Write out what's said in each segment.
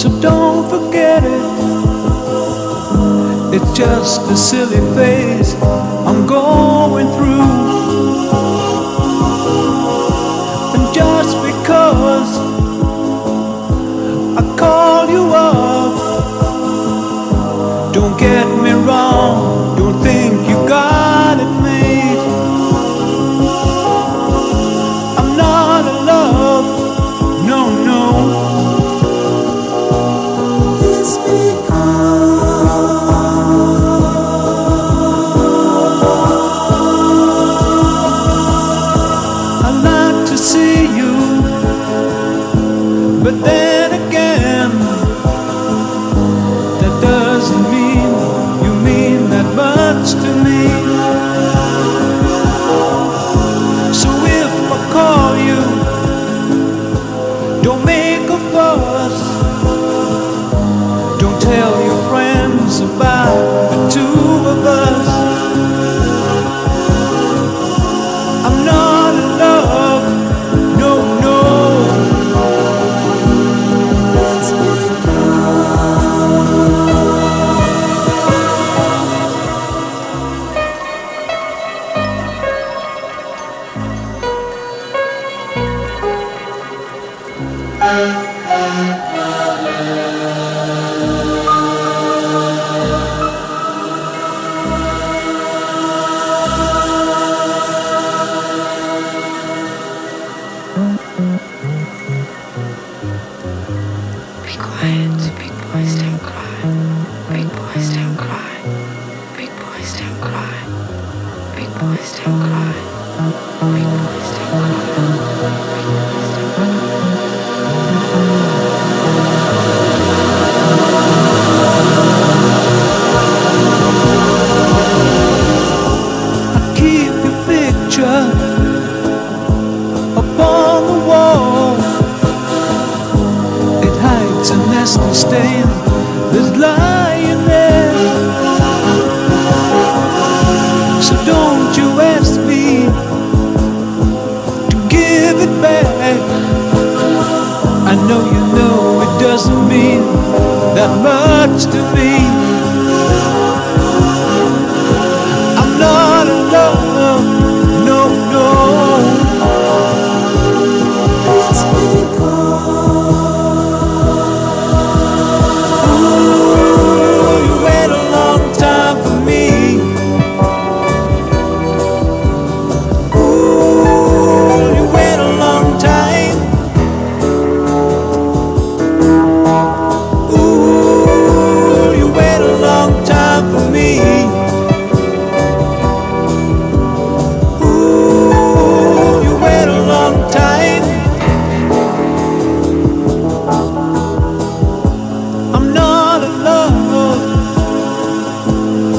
so don't forget it. It's just a silly phase. I'm Big boys don't cry. Big boys don't cry. stand lying there. So don't you ask me to give it back. I know you know it doesn't mean that much to me. love for me. Ooh, you wait a long time. I'm not alone,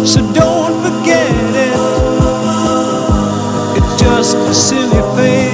so don't forget it. It's just a silly thing.